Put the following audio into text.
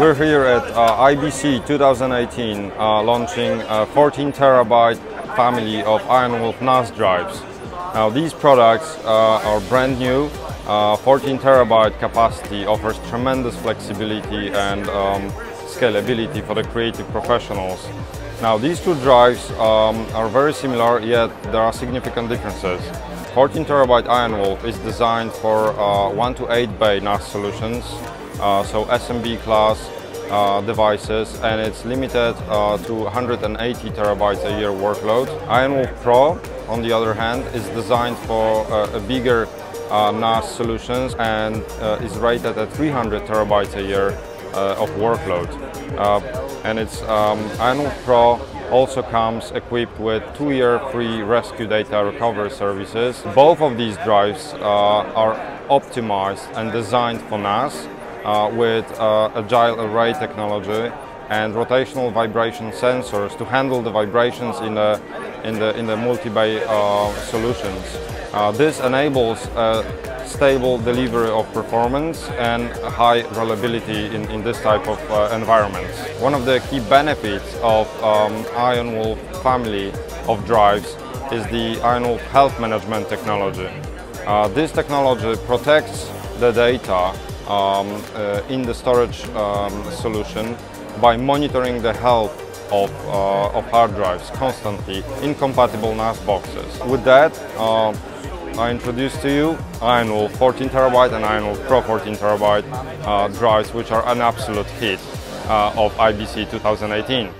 We're here at uh, IBC 2018 uh, launching a 14 terabyte family of IronWolf NAS drives. Now these products uh, are brand new. Uh, 14 terabyte capacity offers tremendous flexibility and um, scalability for the creative professionals. Now these two drives um, are very similar yet there are significant differences. 14 terabyte IronWolf is designed for uh, 1 to 8 bay NAS solutions so SMB class uh, devices and it's limited uh, to 180 terabytes a year workload. IronWolf Pro on the other hand is designed for uh, a bigger uh, NAS solutions and is rated at 300 terabytes a year of workload. and it's um, IronWolf Pro also comes equipped with two-year free rescue data recovery services. Both of these drives uh, are optimized and designed for NAS uh, with uh, agile array technology and rotational vibration sensors to handle the vibrations in the in the in the multi-bay uh, solutions. Uh, this enables stable delivery of performance and high reliability in, in this type of uh, environments. One of the key benefits of um, IronWolf family of drives is the IronWolf Health Management technology. Uh, this technology protects the data um, uh, in the storage um, solution by monitoring the health of, uh, of hard drives constantly in compatible NAS boxes. With that, uh, I introduce to you IronWolf 14 terabyte and IronWolf Pro 14 terabyte uh, drives, which are an absolute hit uh, of IBC 2018.